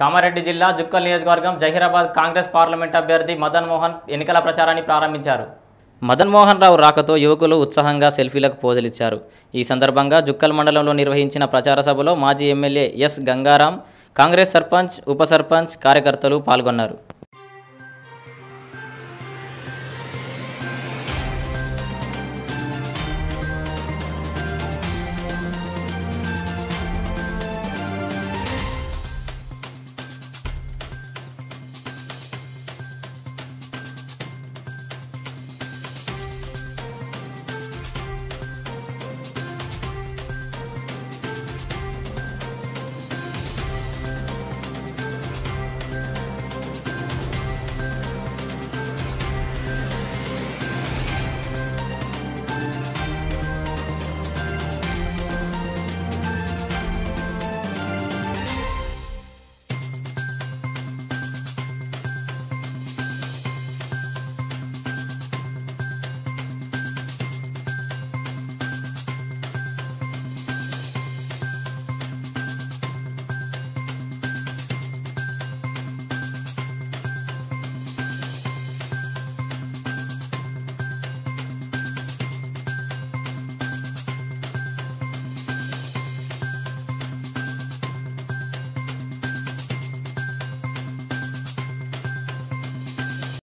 కామారెడ్డి జిల్లా జుక్కల్ నియోజకవర్గం జహీరాబాద్ కాంగ్రెస్ పార్లమెంట్ అభ్యర్థి మదన్ మోహన్ ఎన్నికల ప్రచారాన్ని ప్రారంభించారు. మదన్ మోహన్ రావు రాకతో యువకులు ఉత్సాహంగా సెల్ఫీలకు పోజులిచ్చారు. ఈ సందర్భంగా జుక్కల్ మండలంలో నిర్వహించిన ప్రచార సభలో మాజీ ఎమ్మెల్యే ఎస్ గంగారాం కాంగ్రెస్ సర్పంచ్ ఉప సర్పంచ్ కార్యకర్తలు పాల్గొన్నారు.